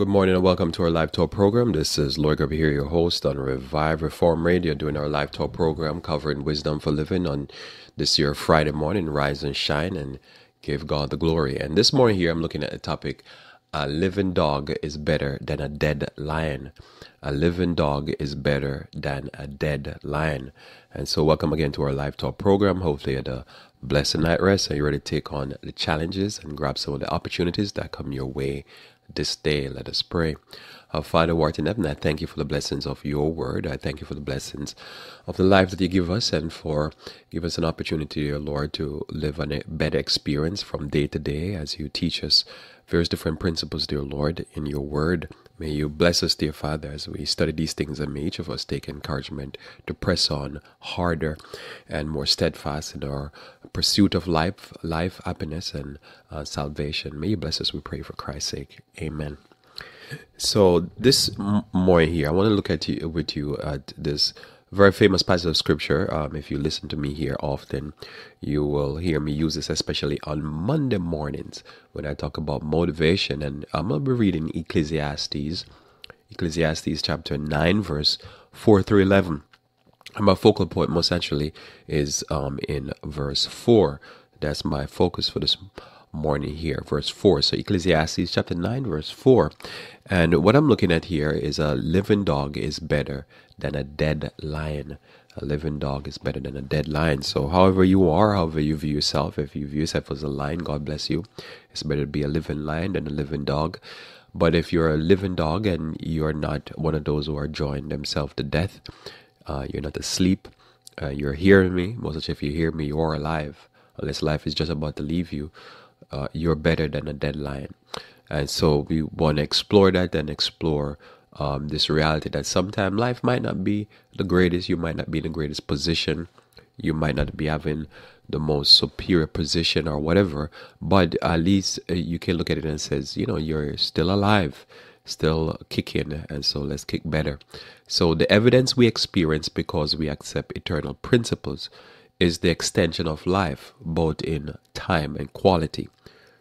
Good morning and welcome to our live talk program. This is Lloyd Gerber here, your host on Revive Reform Radio, doing our live talk program covering wisdom for living on this year Friday morning. Rise and shine and give God the glory. And this morning here, I'm looking at the topic: a living dog is better than a dead lion. A living dog is better than a dead lion. And so, welcome again to our live talk program. Hopefully, at a blessed night rest. Are you ready to take on the challenges and grab some of the opportunities that come your way this day. Let us pray. Our Father, who art in heaven, I thank you for the blessings of your word. I thank you for the blessings of the life that you give us and for give us an opportunity, dear Lord, to live a better experience from day to day as you teach us various different principles, dear Lord, in your word. May you bless us, dear Father, as we study these things, and may each of us take encouragement to press on harder and more steadfast in our pursuit of life, life, happiness, and uh, salvation. May you bless us, we pray, for Christ's sake. Amen. So this morning here, I want to look at you with you at this very famous passage of scripture. Um, if you listen to me here often, you will hear me use this, especially on Monday mornings when I talk about motivation. And I'm going to be reading Ecclesiastes, Ecclesiastes chapter 9, verse 4 through 11. And my focal point, most actually, is um, in verse 4. That's my focus for this morning here, verse 4. So, Ecclesiastes chapter 9, verse 4. And what I'm looking at here is a living dog is better than a dead lion. A living dog is better than a dead lion. So, however you are, however you view yourself, if you view yourself as a lion, God bless you. It's better to be a living lion than a living dog. But if you're a living dog and you're not one of those who are joined themselves to death, uh, you're not asleep, uh, you're hearing me. Most of if you hear me, you're alive. Unless life is just about to leave you, uh, you're better than a deadline. And so we want to explore that and explore um, this reality that sometimes life might not be the greatest. You might not be in the greatest position. You might not be having the most superior position or whatever. But at least uh, you can look at it and says, you know, you're still alive, still kicking, and so let's kick better. So the evidence we experience because we accept eternal principles is the extension of life, both in time and quality.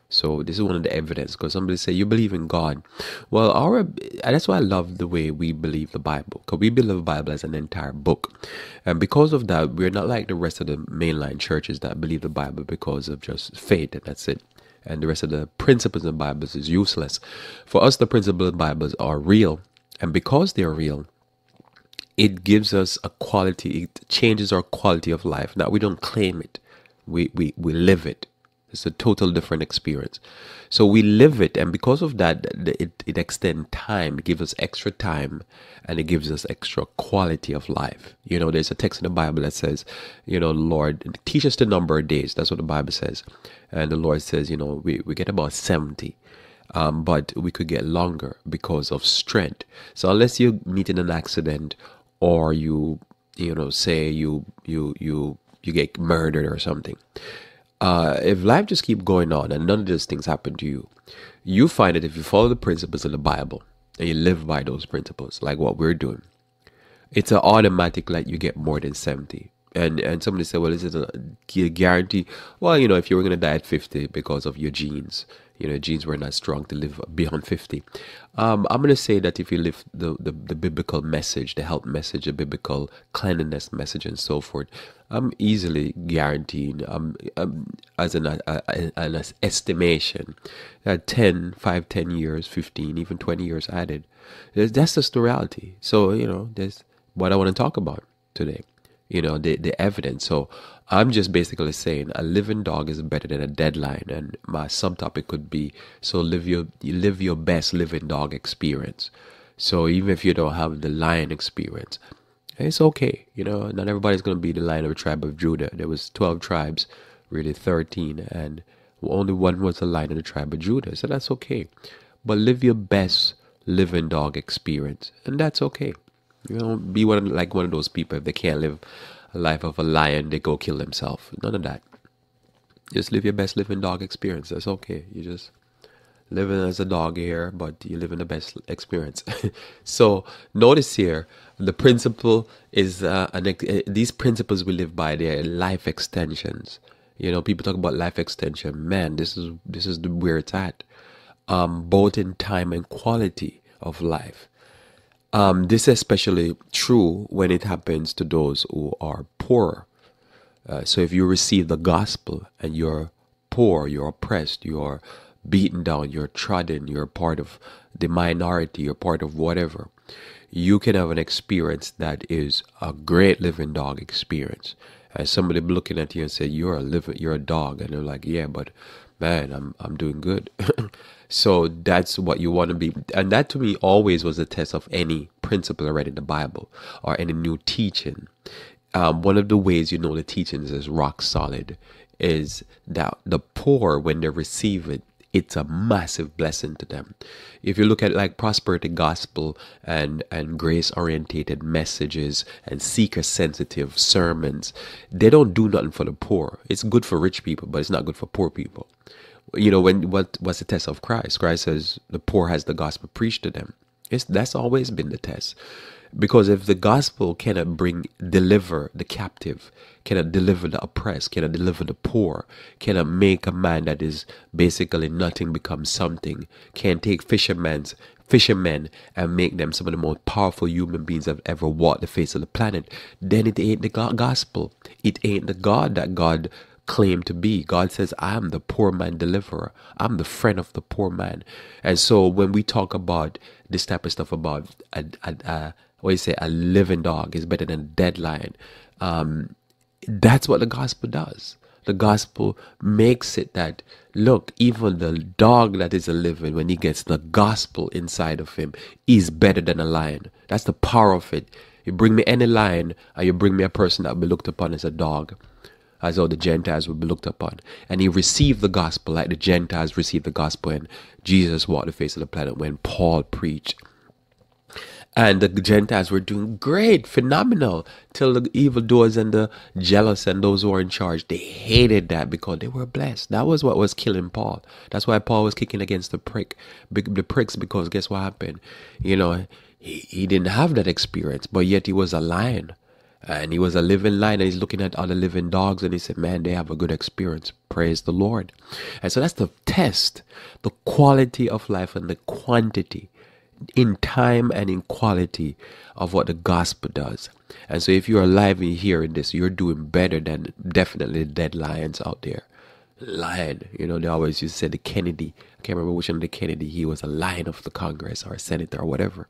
So this is one of the evidence because somebody say you believe in God. Well, our that's why I love the way we believe the Bible because we believe the Bible as an entire book, and because of that, we're not like the rest of the mainline churches that believe the Bible because of just faith and that's it. And the rest of the principles of the Bible is useless. For us, the principles of the Bible are real, and because they're real, it gives us a quality. It changes our quality of life. Now we don't claim it; we we we live it. It's a total different experience. So we live it, and because of that, it, it extends time, it gives us extra time, and it gives us extra quality of life. You know, there's a text in the Bible that says, you know, Lord, teach us the number of days. That's what the Bible says. And the Lord says, you know, we, we get about 70. Um, but we could get longer because of strength. So unless you meet in an accident or you, you know, say you you you you get murdered or something, uh, if life just keep going on and none of these things happen to you, you find that if you follow the principles of the Bible and you live by those principles, like what we're doing, it's an automatic like you get more than 70. And and somebody said, well, is it a guarantee? Well, you know, if you were going to die at 50 because of your genes, you know, genes were not strong to live beyond 50. Um, I'm going to say that if you live the, the, the biblical message, the health message, the biblical cleanliness message, and so forth, I'm easily guaranteeing, um, um, as an, uh, an estimation, that 10, 5, 10 years, 15, even 20 years added. That's just the reality. So, you know, that's what I want to talk about today you know the the evidence so i'm just basically saying a living dog is better than a dead lion and my subtopic could be so live your live your best living dog experience. So even if you don't have the lion experience it's okay you know? Not everybody's going to be the lion of the tribe of judah. There was 12 tribes really 13 and only one was the lion of the tribe of judah so that's okay. But live your best living dog experience and that's okay. You know, be one like one of those people. If they can't live life of a lion, they go kill themselves. None of that. Just live your best living dog experience. That's okay. You just living as a dog here, but you live in the best experience. so notice here, the principle is uh, an, uh, these principles we live by. They're life extensions. You know, people talk about life extension. Man, this is this is where it's at. um, both in time and quality of life. Um, this is especially true when it happens to those who are poor. Uh, so if you receive the gospel and you're poor, you're oppressed, you're beaten down, you're trodden, you're part of the minority, you're part of whatever, you can have an experience that is a great living dog experience. And somebody looking at you and say, "You're a living, you're a dog," and they're like, "Yeah, but man, I'm I'm doing good." so that's what you want to be, and that to me always was a test of any principle read in the Bible or any new teaching. Um, one of the ways you know the teachings is rock solid is that the poor, when they receive it, it's a massive blessing to them. If you look at like prosperity gospel and and grace orientated messages and seeker sensitive sermons, they don't do nothing for the poor. It's good for rich people, but it's not good for poor people. You know, when what what's the test of Christ? Christ says the poor has the gospel preached to them. It's that's always been the test. Because if the gospel cannot bring, deliver the captive, cannot deliver the oppressed, cannot deliver the poor, cannot make a man that is basically nothing become something, can take fishermen's fishermen and make them some of the most powerful human beings that have ever walked the face of the planet, then it ain't the gospel. It ain't the God that God claimed to be. God says, I am the poor man deliverer. I'm the friend of the poor man. And so when we talk about this type of stuff about a, a, a you say, a living dog is better than a dead lion. Um, that's what the gospel does. The gospel makes it that look, even the dog that is a living, when he gets the gospel inside of him, is better than a lion. That's the power of it. You bring me any lion, or you bring me a person that will be looked upon as a dog, as though the Gentiles would be looked upon. And he received the gospel like the Gentiles received the gospel, and Jesus walked the face of the planet when Paul preached. And the Gentiles were doing great, phenomenal, till the evildoers and the jealous and those who are in charge, they hated that because they were blessed. That was what was killing Paul. That's why Paul was kicking against the prick, the pricks, because guess what happened? You know, he, he didn't have that experience, but yet he was a lion. And he was a living lion, and he's looking at other living dogs, and he said, Man, they have a good experience. Praise the Lord. And so that's the test the quality of life and the quantity in time and in quality of what the gospel does. And so if you're alive and hearing this, you're doing better than definitely dead lions out there. Lion, you know, they always used to say the Kennedy. I can't remember which one the Kennedy. He was a lion of the Congress or a senator or whatever.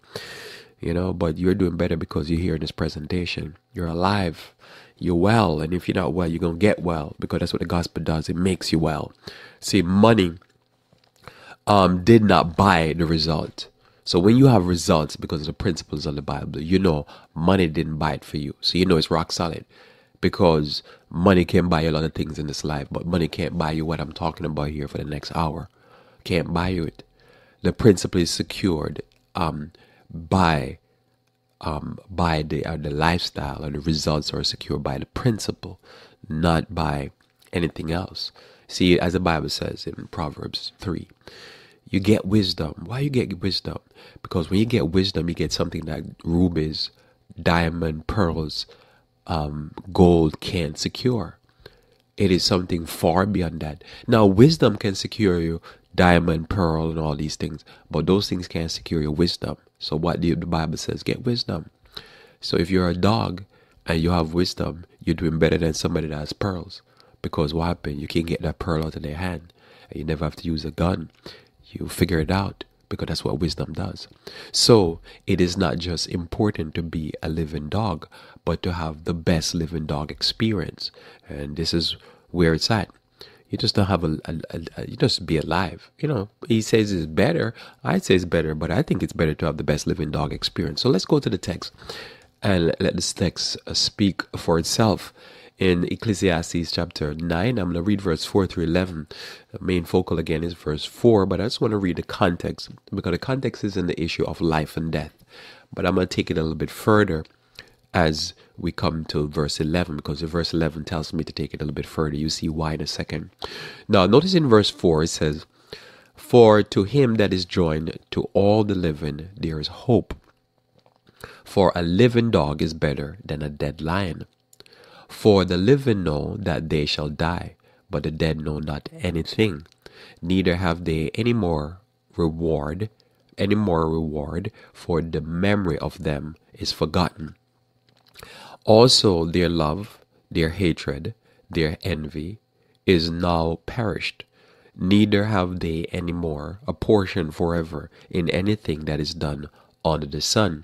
You know, but you're doing better because you're hearing this presentation. You're alive. You're well. And if you're not well, you're going to get well because that's what the gospel does. It makes you well. See, money um, did not buy the result so when you have results because of the principles of the Bible, you know money didn't buy it for you. So you know it's rock solid. Because money can buy you a lot of things in this life, but money can't buy you what I'm talking about here for the next hour. Can't buy you it. The principle is secured um, by um, by the uh, the lifestyle, or the results are secured by the principle, not by anything else. See, as the Bible says in Proverbs three, you get wisdom. Why you get wisdom? Because when you get wisdom, you get something that rubies, diamond, pearls, um, gold can't secure. It is something far beyond that. Now, wisdom can secure you diamond, pearl, and all these things, but those things can't secure your wisdom. So, what the Bible says, get wisdom. So, if you're a dog and you have wisdom, you're doing better than somebody that has pearls. Because what happened? You can get that pearl out of their hand, and you never have to use a gun you figure it out because that's what wisdom does. So it is not just important to be a living dog, but to have the best living dog experience. And this is where it's at. You just don't have a, a, a, a, you just be alive. You know, he says it's better. I say it's better, but I think it's better to have the best living dog experience. So let's go to the text and let this text uh, speak for itself in Ecclesiastes chapter 9. I'm going to read verse 4 through 11. The main focal again is verse 4, but I just want to read the context because the context is in the issue of life and death. But I'm going to take it a little bit further as we come to verse 11 because verse 11 tells me to take it a little bit further. You see why in a second. Now, notice in verse 4 it says, For to him that is joined to all the living there is hope. For a living dog is better than a dead lion for the living know that they shall die, but the dead know not anything, neither have they any more reward, any more reward, for the memory of them is forgotten. Also, their love, their hatred, their envy is now perished. Neither have they any more a portion forever in anything that is done under the sun.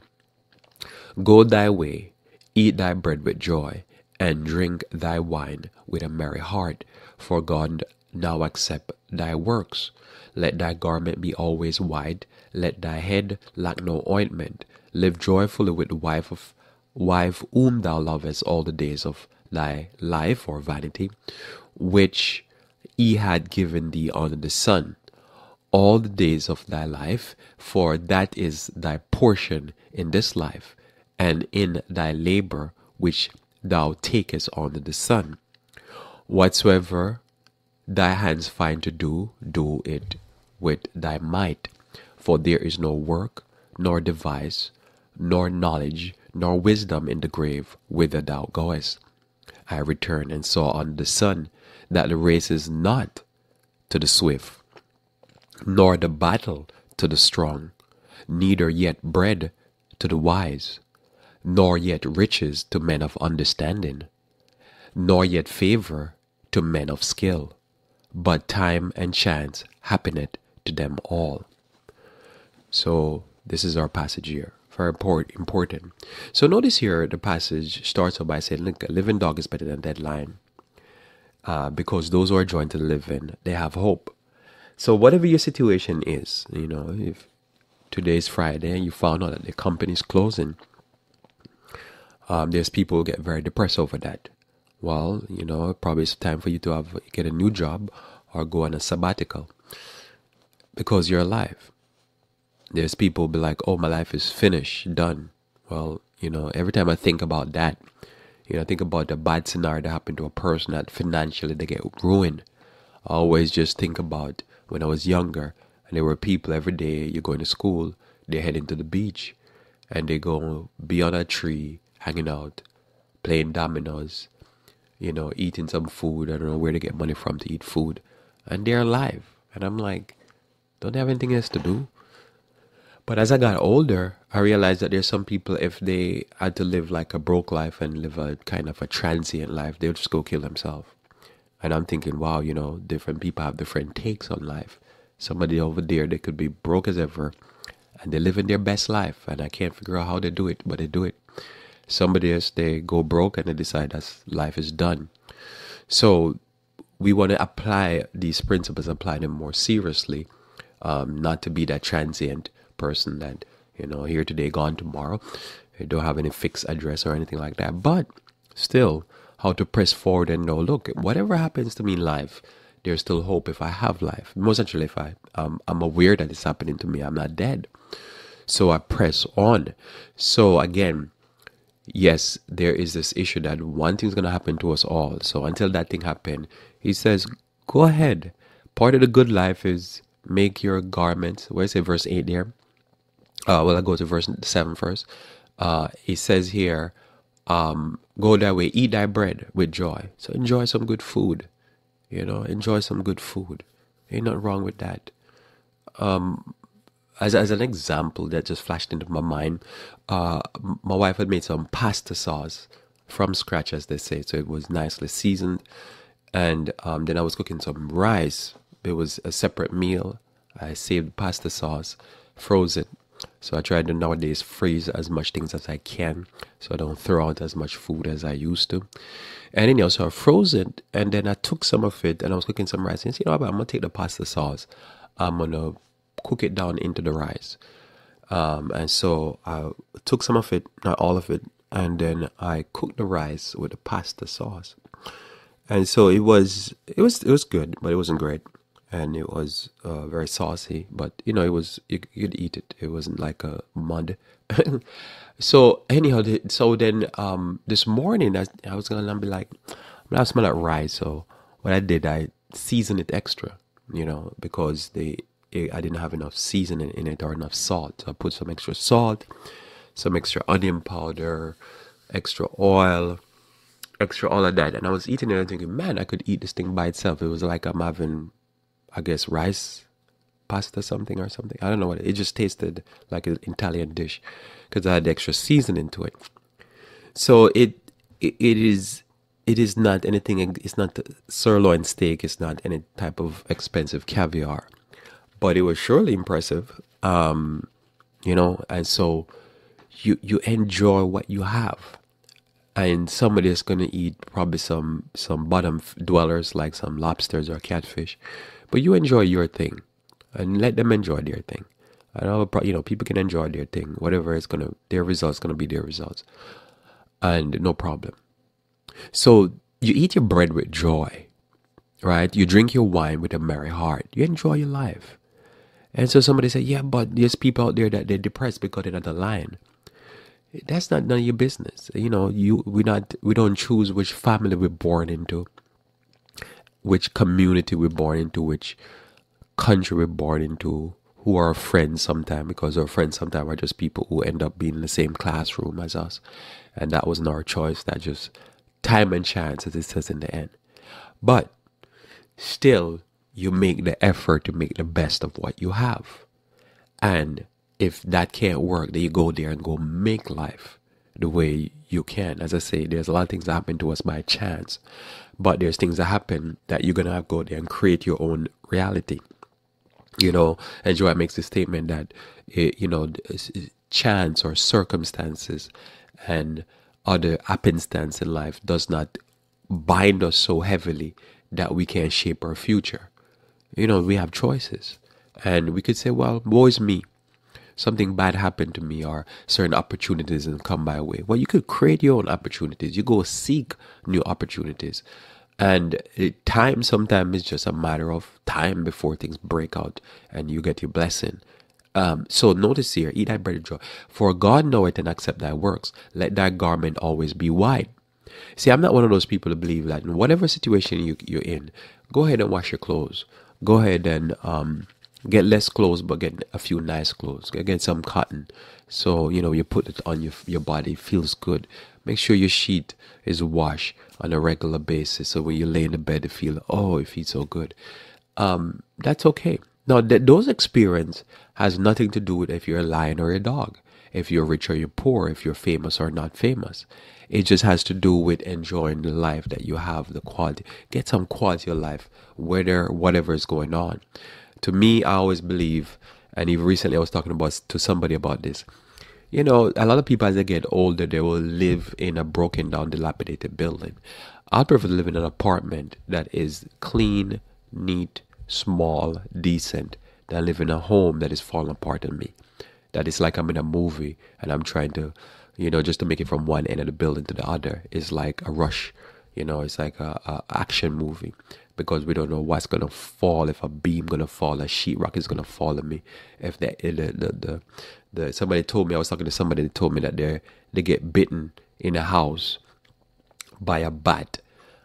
Go thy way, eat thy bread with joy, and drink thy wine with a merry heart, for God now accept thy works. Let thy garment be always white, let thy head lack no ointment. Live joyfully with the wife of wife whom thou lovest all the days of thy life or vanity, which he had given thee under the sun, all the days of thy life, for that is thy portion in this life, and in thy labor which thou takest under the sun. Whatsoever thy hands find to do, do it with thy might, for there is no work, nor device, nor knowledge, nor wisdom in the grave whither thou goest. I returned and saw under the sun that the race is not to the swift, nor the battle to the strong, neither yet bread to the wise, nor yet riches to men of understanding, nor yet favor to men of skill, but time and chance happeneth to them all. So this is our passage here. Very important. So notice here the passage starts off by saying, "Look, a living dog is better than a dead lion." uh, because those who are joined to the living, they have hope. So whatever your situation is, you know, if today's Friday and you found out that the company is closing, um, there's people who get very depressed over that. Well, you know, probably it's time for you to have get a new job or go on a sabbatical because you're alive. There's people be like, "Oh, my life is finished, done." Well, you know, every time I think about that, you know, think about the bad scenario that happened to a person that financially they get ruined. I always just think about when I was younger and there were people every day you're going to school, they head into the beach and they go be on a tree, hanging out, playing dominoes, you know, eating some food. I don't know where they get money from to eat food. And they're alive. And I'm like, don't they have anything else to do? But as I got older, I realized that there's some people, if they had to live like a broke life and live a kind of a transient life, they would just go kill themselves. And I'm thinking, wow, you know, different people have different takes on life. Somebody over there, they could be broke as ever and they're living their best life. And I can't figure out how they do it, but they do it. Somebody else, they go broke and they decide that life is done. So we want to apply these principles, apply them more seriously, um, not to be that transient person that you know here today gone tomorrow you don't have any fixed address or anything like that. But still how to press forward and know look whatever happens to me in life there's still hope if i have life. Most actually if i um, i'm aware that it's happening to me i'm not dead. So i press on. So again yes there is this issue that one thing's going to happen to us all so until that thing happen he says go ahead part of the good life is make your garment where's it verse 8 there uh, well, I go to verse 7 first. Uh, says here, um, go that way, eat thy bread with joy. So enjoy some good food. You know, enjoy some good food. Ain't nothing wrong with that. Um, as, as an example that just flashed into my mind, uh, my wife had made some pasta sauce from scratch, as they say. So it was nicely seasoned. And um, then I was cooking some rice. It was a separate meal. I saved pasta sauce, froze it, so I try to nowadays freeze as much things as I can so I don't throw out as much food as I used to. And anyhow, so I froze it and then I took some of it and I was cooking some rice. And I said, you know what, I'm gonna take the pasta sauce. I'm gonna cook it down into the rice. Um, and so I took some of it, not all of it, and then I cooked the rice with the pasta sauce. And so it was it was it was good, but it wasn't great and it was uh, very saucy. But you know, it was you, could eat it. It wasn't like a mud. so anyhow, so then um, this morning I, I was gonna be like, I smell like rice. So what I did, I seasoned it extra. You know, because they it, I didn't have enough seasoning in it or enough salt. So I put some extra salt, some extra onion powder, extra oil extra all of that and I was eating it and thinking, man, I could eat this thing by itself. It was like I'm having I guess rice pasta something or something. I don't know what it, it just tasted like an Italian dish because I had extra seasoning to it. So it, it it is it is not anything. It's not sirloin steak. It's not any type of expensive caviar, but it was surely impressive. Um, you know, and so you you enjoy what you have. And somebody is going to eat probably some some bottom dwellers like some lobsters or catfish but you enjoy your thing and let them enjoy their thing. I you know people can enjoy their thing whatever is going to their results going to be their results and no problem. So you eat your bread with joy right? You drink your wine with a merry heart. You enjoy your life and so somebody said yeah but there's people out there that they're depressed because they're not aligned that's not none of your business. You know, you we not we don't choose which family we're born into, which community we're born into, which country we're born into, who are our friends sometimes because our friends sometimes are just people who end up being in the same classroom as us. And that wasn't our choice. That just time and chance as it says in the end. But still you make the effort to make the best of what you have. And if that can't work, then you go there and go make life the way you can. As I say, there's a lot of things that happen to us by chance, but there's things that happen that you're gonna have to go there and create your own reality. You know, and Joy makes the statement that it, you know chance or circumstances and other happenstance in life does not bind us so heavily that we can't shape our future. You know, we have choices, and we could say, "Well, woe is me." something bad happened to me or certain opportunities didn't come my way. Well, you could create your own opportunities. You go seek new opportunities. And time sometimes is just a matter of time before things break out and you get your blessing. Um, so notice here, eat thy bread joy. For God knoweth and accept thy works. Let thy garment always be white. See, I'm not one of those people to believe that in whatever situation you, you're in, go ahead and wash your clothes. Go ahead and um, get less clothes but get a few nice clothes. Get some cotton. So you know you put it on your your body feels good. Make sure your sheet is washed on a regular basis. So when you lay in the bed you feel oh it feels so good. Um that's okay. Now that those experience has nothing to do with if you're a lion or a dog if you're rich or you're poor if you're famous or not famous it just has to do with enjoying the life that you have the quality get some quality of life whether whatever is going on to me, I always believe, and even recently I was talking about to somebody about this. You know, a lot of people as they get older, they will live in a broken down, dilapidated building. I'd prefer to live in an apartment that is clean, neat, small, decent, than live in a home that is falling apart on me. That is like I'm in a movie and I'm trying to, you know, just to make it from one end of the building to the other It's like a rush. You know, it's like a, a action movie because we don't know what's gonna fall if a beam gonna fall a sheetrock is gonna fall on me if the the, the the the somebody told me I was talking to somebody that told me that they they get bitten in a house by a bat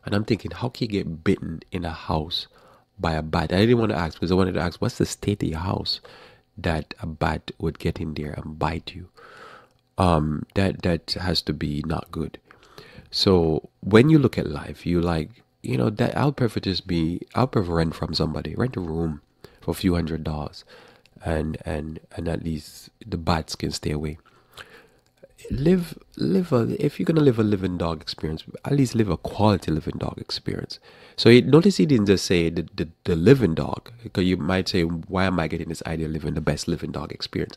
and I'm thinking how can you get bitten in a house by a bat I didn't want to ask because I wanted to ask what's the state of your house that a bat would get in there and bite you um that that has to be not good so when you look at life you like you know that I'll prefer just be I'll prefer rent from somebody, rent a room for a few hundred dollars, and and and at least the bats can stay away. Live live a if you're gonna live a living dog experience, at least live a quality living dog experience. So it, notice he didn't just say the, the, the living dog, because you might say, why am I getting this idea of living the best living dog experience?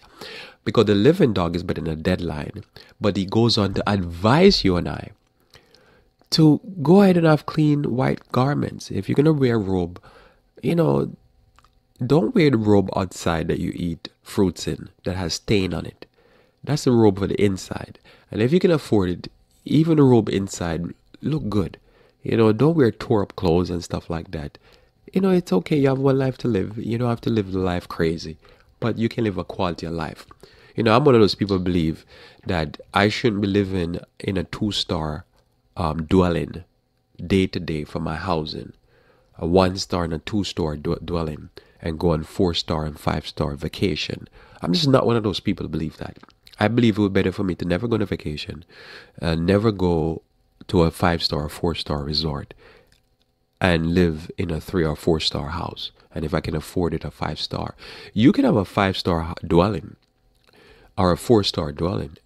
Because the living dog is better than a deadline, but he goes on to advise you and I to go ahead and have clean white garments. If you're gonna wear a robe, you know, don't wear the robe outside that you eat fruits in that has stain on it. That's the robe for the inside. And if you can afford it, even the robe inside look good. You know, don't wear tore up clothes and stuff like that. You know, it's okay. You have one life to live. You don't have to live the life crazy, but you can live a quality of life. You know, I'm one of those people believe that I shouldn't be living in a two star um, dwelling day to day for my housing, a one star and a two star d- dwelling, and go on four star and five star vacation. I'm just not one of those people believe that. I believe it would be better for me to never go on a vacation, uh, never go to a five star or four star resort, and live in a three or four star house. And if I can afford it, a five star. You can have a five star dwelling or a four star dwelling,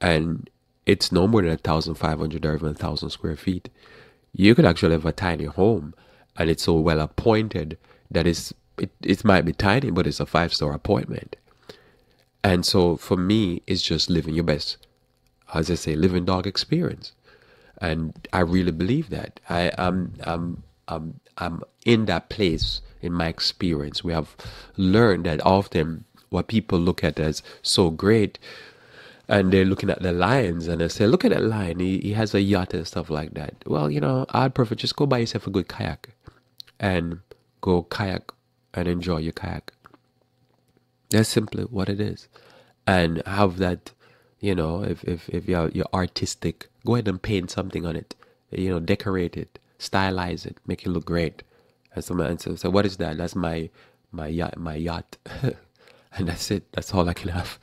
and it's no more than a thousand five hundred or even a thousand square feet. You could actually have a tiny home, and it's so well appointed that it's it, it might be tiny, but it's a five star appointment. And so for me, it's just living your best, as I say, living dog experience. And I really believe that. I am I'm, I'm, I'm, in that place in my experience. We have learned that often what people look at as so great and they're looking at the lions and they say, look at that lion, he, he has a yacht and stuff like that. Well, you know, I'd prefer just go buy yourself a good kayak and go kayak and enjoy your kayak. That's simply what it is. And have that, you know, if, if, if you're, you're artistic, go ahead and paint something on it, you know, decorate it, stylize it, make it look great. And so, and so, so what is that? That's my, my yacht, my yacht. and that's it. That's all I can have.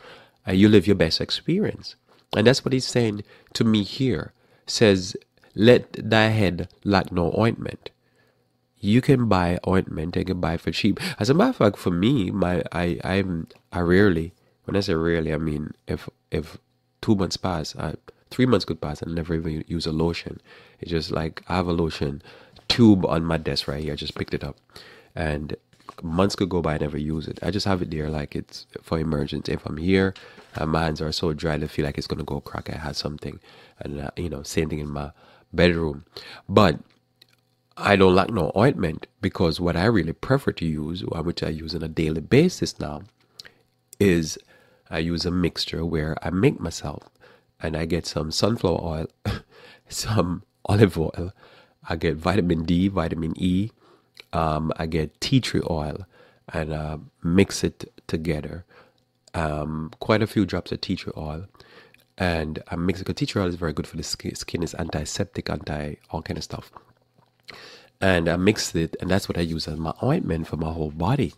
And you live your best experience. And that's what he's saying to me here. Says, let thy head lack no ointment you can buy ointment and can buy for cheap. As a matter of fact, for me, my I I'm I rarely when I say rarely, I mean if if two months pass, I, three months could pass, and never even use a lotion. It's just like I have a lotion tube on my desk right here. I just picked it up, and months could go by, I never use it. I just have it there like it's for emergency. If I'm here, my hands are so dry, I feel like it's gonna go crack. I had something, and uh, you know, same thing in my bedroom, but I don't like no ointment because what I really prefer to use, which I use on a daily basis now, is I use a mixture where I make myself and I get some sunflower oil, some olive oil, I get vitamin D, vitamin E, um, I get tea tree oil, and uh, mix it together. Um, quite a few drops of tea tree oil, and I mix it. Because tea tree oil is very good for the skin. Skin is antiseptic, anti all kind of stuff and I mixed it, and that's what I use as my ointment for my whole body,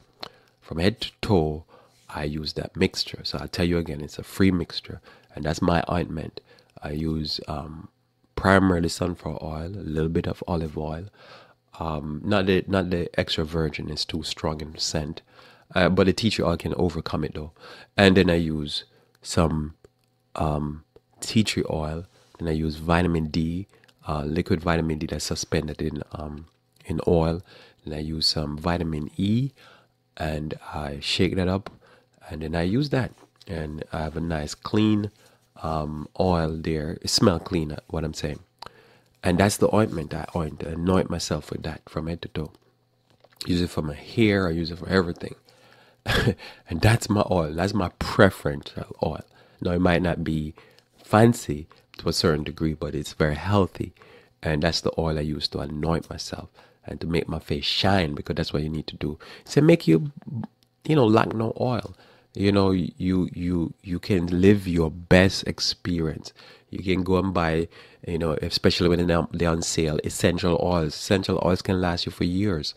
from head to toe. I use that mixture. So I'll tell you again, it's a free mixture, and that's my ointment. I use um, primarily sunflower oil, a little bit of olive oil. Um, not the not the extra virgin; it's too strong in scent. Uh, but the tea tree oil can overcome it though. And then I use some um, tea tree oil. Then I use vitamin D uh, liquid vitamin D that's suspended in um, in oil, and I use some vitamin E, and I shake that up, and then I use that, and I have a nice clean um, oil there. It smells clean. Uh, what I'm saying, and that's the ointment I oint. Anoint myself with that from head to toe. Use it for my hair. I use it for everything, and that's my oil. That's my preferential oil. Now it might not be fancy, to a certain degree, but it's very healthy. And that's the oil I use to anoint myself and to make my face shine because that's what you need to do. So make you, you know, lack no oil. You know, you you you can live your best experience. You can go and buy, you know, especially when they're on sale, essential oils. Essential oils can last you for years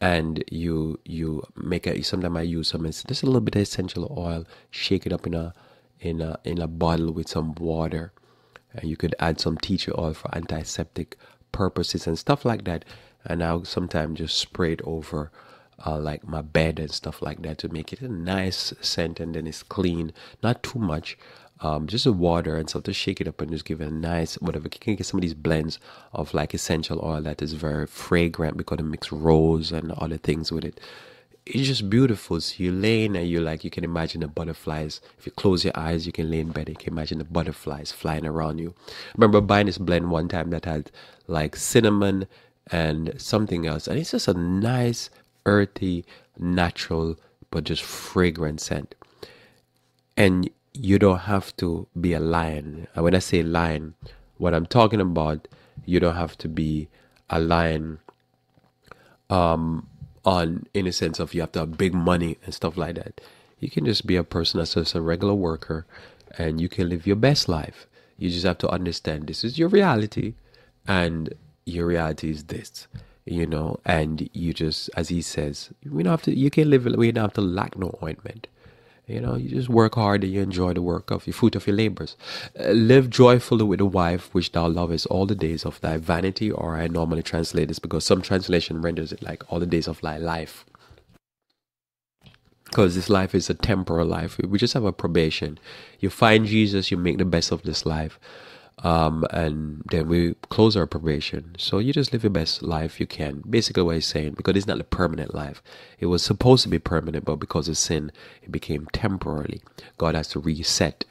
and you you make it sometimes I use some just a little bit of essential oil, shake it up in a in a in a bottle with some water and you could add some tea tree oil for antiseptic purposes and stuff like that. And I'll sometimes just spray it over uh, like my bed and stuff like that to make it a nice scent and then it's clean, not too much. Um, just a water and stuff to shake it up and just give it a nice whatever. You can get some of these blends of like essential oil that is very fragrant because it mix rose and other things with it it's just beautiful. So you're laying and you're like, you can imagine the butterflies. If you close your eyes, you can lay in bed. You can imagine the butterflies flying around you. I remember buying this blend one time that had like cinnamon and something else. And it's just a nice, earthy, natural, but just fragrant scent. And you don't have to be a lion. And when I say lion, what I'm talking about, you don't have to be a lion um, on in a sense of you have to have big money and stuff like that. You can just be a person that's just a regular worker and you can live your best life. You just have to understand this is your reality and your reality is this. You know, and you just as he says, we don't have to you can live we don't have to lack no ointment. You know, you just work hard and you enjoy the work of your fruit of your labors. Uh, live joyfully with the wife which thou lovest all the days of thy vanity, or I normally translate this because some translation renders it like all the days of thy life. Because this life is a temporal life. We just have a probation. You find Jesus, you make the best of this life um, and then we close our probation. So you just live your best life you can. Basically, what he's saying, because it's not a permanent life. It was supposed to be permanent, but because of sin, it became temporarily. God has to reset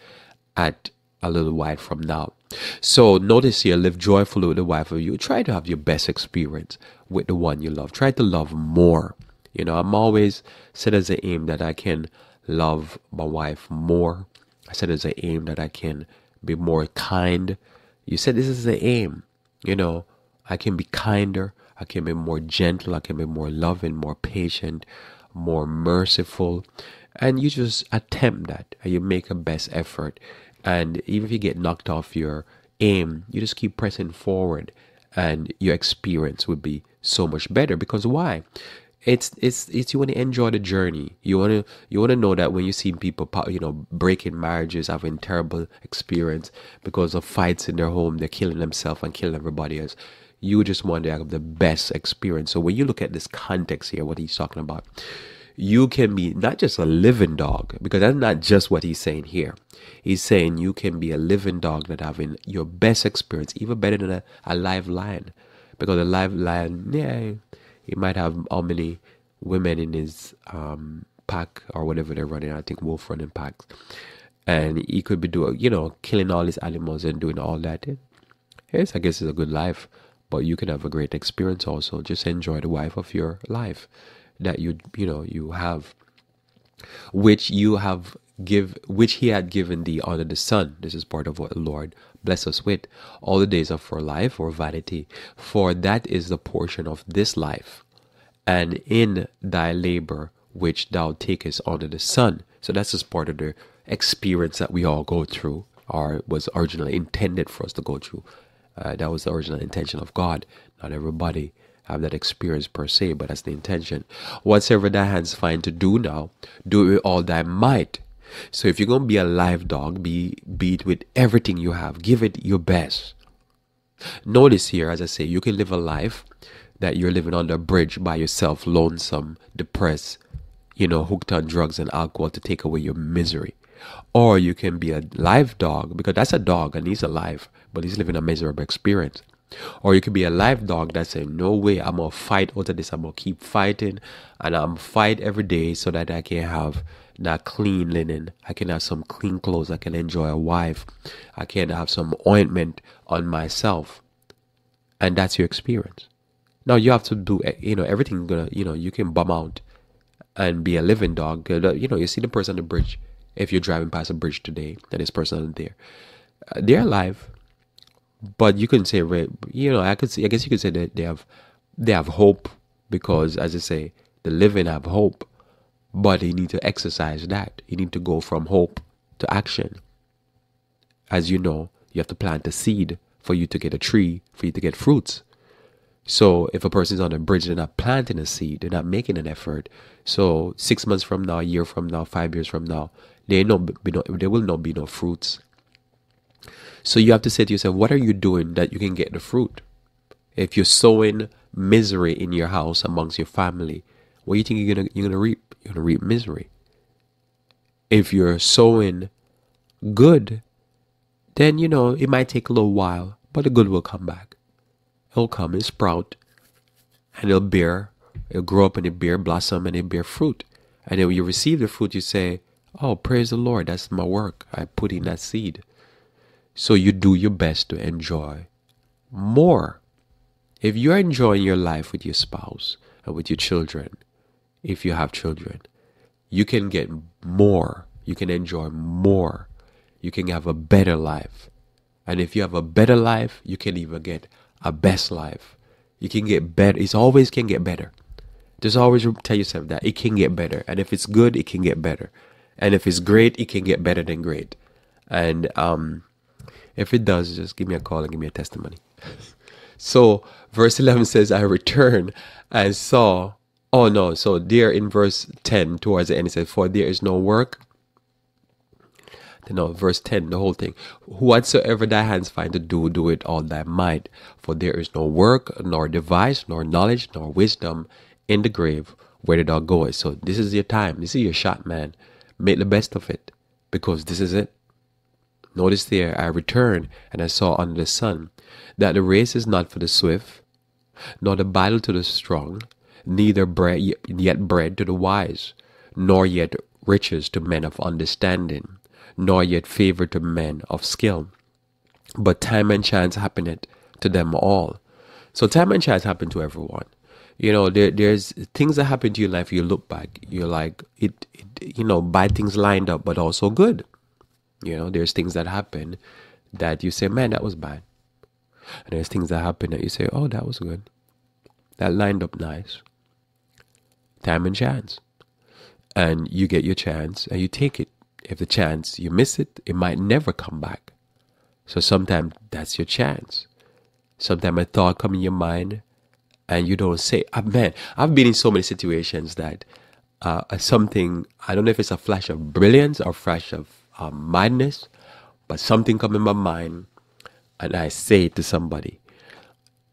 at a little while from now. So notice here, live joyfully with the wife of you. Try to have your best experience with the one you love. Try to love more. You know, I'm always set as an aim that I can love my wife more. I set as an aim that I can be more kind. You said this is the aim. You know, I can be kinder. I can be more gentle. I can be more loving, more patient, more merciful. And you just attempt that and you make a best effort. And even if you get knocked off your aim, you just keep pressing forward and your experience would be so much better. Because why? It's it's it's you want to enjoy the journey. You want to you want to know that when you see people you know breaking marriages having terrible experience because of fights in their home they're killing themselves and killing everybody else you just want to have the best experience. So when you look at this context here what he's talking about you can be not just a living dog because that's not just what he's saying here. He's saying you can be a living dog that having your best experience even better than a, a live lion because a live lion yeah he might have how many women in his um, pack or whatever they're running. I think wolf running packs, and he could be doing, you know, killing all his animals and doing all that. Yes, I guess it's a good life, but you can have a great experience also. Just enjoy the wife of your life that you you know you have, which you have give which he had given thee under the sun. This is part of what the Lord bless us with all the days of our life or vanity, for that is the portion of this life, and in thy labor which thou takest under the sun. So that's just part of the experience that we all go through, or was originally intended for us to go through. Uh, that was the original intention of God. Not everybody have that experience per se, but that's the intention. Whatsoever thy hands find to do now, do it with all thy might, so if you're gonna be a live dog, be be it with everything you have. Give it your best. Notice here, as I say, you can live a life that you're living on the bridge by yourself, lonesome, depressed, you know, hooked on drugs and alcohol to take away your misery. Or you can be a live dog, because that's a dog and he's alive, but he's living a miserable experience. Or you could be a live dog that's saying, No way, I'm gonna fight out of this, I'm gonna keep fighting and I'm fight every day so that I can have that clean linen. I can have some clean clothes. I can enjoy a wife. I can have some ointment on myself. And that's your experience. Now you have to do, eh, you know, everything. Gonna, you know, you can bum out and be a living dog. You know, you see the person on the bridge. If you're driving past a bridge today, and this person there, uh, they're alive. But you can say, you know, I could see. I guess you could say that they have, they have hope because, as I say, the living have hope but you need to exercise that. You need to go from hope to action. As you know, you have to plant a seed for you to get a tree, for you to get fruits. So if a person is on a bridge, they're not planting a seed, they're not making an effort. So six months from now, a year from now, five years from now, there, no, no, there will not be no fruits. So you have to say to yourself, what are you doing that you can get the fruit? If you're sowing misery in your house amongst your family, what do you think you're gonna you're gonna reap? You're going to reap misery. If you're sowing good, then, you know, it might take a little while, but the good will come back. It'll come and sprout, and it'll bear, it'll grow up and it'll bear blossom and it'll bear fruit. And then when you receive the fruit, you say, Oh, praise the Lord, that's my work. I put in that seed. So you do your best to enjoy more. If you're enjoying your life with your spouse and with your children, if you have children. You can get more. You can enjoy more. You can have a better life. And if you have a better life, you can even get a best life. You can get better. It always can get better. Just always tell yourself that it can get better. And if it's good, it can get better. And if it's great, it can get better than great. And um, if it does, just give me a call and give me a testimony. so, verse 11 says, I returned and saw Oh no, so there in verse 10 towards the end it says, For there is no work know, verse 10, the whole thing. Whatsoever thy hands find to do, do it all thy might. For there is no work, nor device, nor knowledge, nor wisdom in the grave where thou goest. So this is your time. This is your shot, man. Make the best of it. Because this is it. Notice there, I returned and I saw under the sun that the race is not for the swift, nor the battle to the strong, neither bread yet bread to the wise, nor yet riches to men of understanding, nor yet favor to men of skill. But time and chance happeneth to them all. So time and chance happen to everyone. You know, there, there's things that happen to you in life. You look back, you're like, it, it, you know, bad things lined up, but also good. You know, there's things that happen that you say, man, that was bad. And there's things that happen that you say, oh, that was good. That lined up nice. Time and chance. And you get your chance and you take it. If the chance you miss it, it might never come back. So sometimes that's your chance. Sometimes a thought come in your mind and you don't say, oh, man, I've been in so many situations that uh, something, I don't know if it's a flash of brilliance or flash of uh, madness, but something come in my mind and I say it to somebody.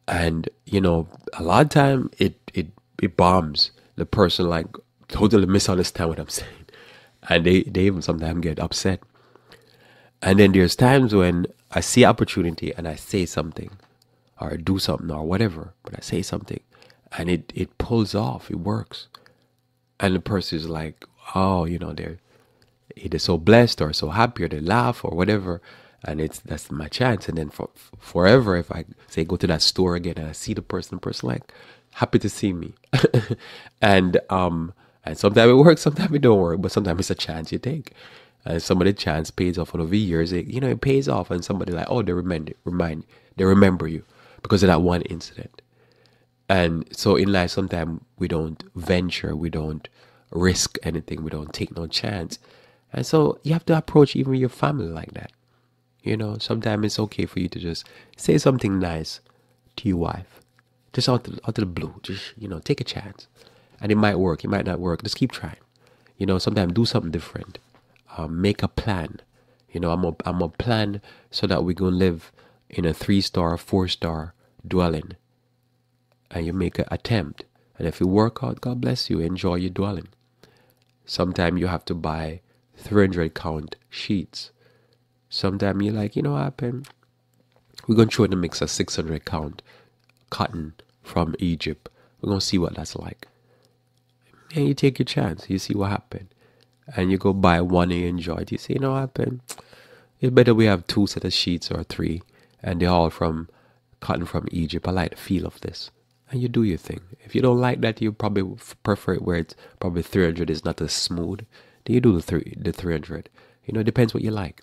And, you know, a lot of time it, it, it bombs the person like totally misunderstand what I'm saying. And they, they even sometimes get upset. And then there's times when I see opportunity and I say something or I do something or whatever, but I say something and it, it pulls off, it works. And the person is like, oh, you know, they're either so blessed or so happy or they laugh or whatever. And it's that's my chance. And then for, forever, if I say go to that store again and I see the person, the person like happy to see me. and um and sometimes it works, sometimes it don't work, but sometimes it's a chance you take. And some of the chance pays off over the years. It, you know, it pays off, and somebody like, oh, they remind, remind, they remember you because of that one incident. And so in life, sometimes we don't venture, we don't risk anything, we don't take no chance. And so you have to approach even your family like that. You know, sometimes it's okay for you to just say something nice to your wife, just out, of, out the blue. Just, you know, take a chance. And it might work, it might not work. Just keep trying. You know, sometimes do something different. Um, make a plan. You know, I'm a, I'm a plan so that we can live in a three star, four star dwelling. And you make an attempt. And if you work out, God bless you. Enjoy your dwelling. Sometimes you have to buy 300 count sheets. Sometimes you're like, you know what happened? We're going to throw in the mix a 600 count cotton from Egypt. We're to see what that's like. And you take your chance. You see what happened. And you go buy one and you enjoy it. You see, you know what happened? It's better we have two set of sheets or three. And they're all from cotton from Egypt. I like the feel of this. And you do your thing. If you don't like that, you probably prefer it where it's probably 300 is not as smooth you do the three, the 300 you know it depends what you like